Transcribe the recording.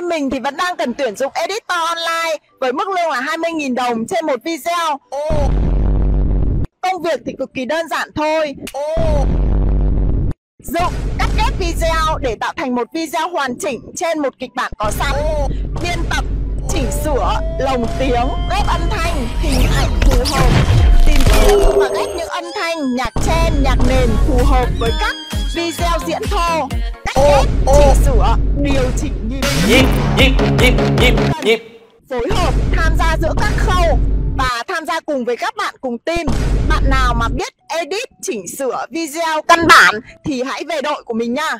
team mình thì vẫn đang cần tuyển dụng editor online với mức lương là 20.000 đồng trên một video. Công việc thì cực kỳ đơn giản thôi. Dụng cắt ghép video để tạo thành một video hoàn chỉnh trên một kịch bản có sẵn. Biên tập, chỉnh sửa, lồng tiếng, ghép âm thanh, hình ảnh phù hợp. Tìm kiếm và ghép những âm thanh, nhạc chen, nhạc nền phù hợp với các video diễn thô. Nhịp nhịp nhịp nhịp phối hợp tham gia giữa các khâu và tham gia cùng với các bạn cùng team. Bạn nào mà biết edit, chỉnh sửa video căn bản thì hãy về đội của mình nha.